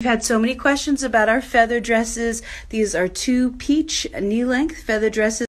We've had so many questions about our feather dresses. These are two peach knee length feather dresses.